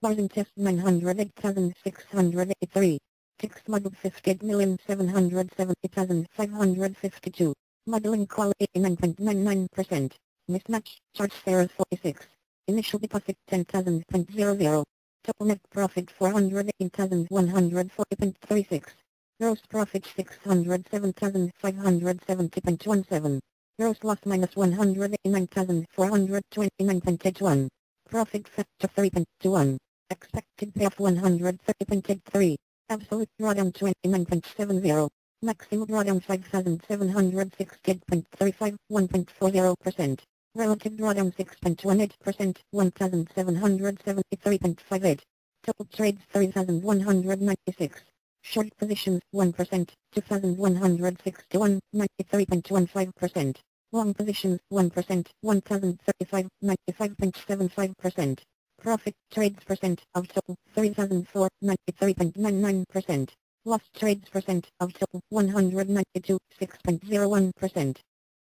Bars test 908,683. Ticks model 58,770,552. Modeling quality 9.99%. Mismatch, charge error 46. Initial deposit 10,000.00. Total net profit 418,140.36. Gross profit 607,570.17. Gross loss minus 189,429.81. Profit factor 3.21. Expected payoff 130.83. Absolute drawdown 29.70. Maximum drawdown 5760.35, 1.40%. Relative drawdown 6.18%, 1773.58. Total trades 3196. Short positions 1%, 2161, 93.15%. Long positions 1%, 1035, 95.75%. Profit trades percent of total 3004, 93.99%. Lost trades percent of total 192, 6.01%.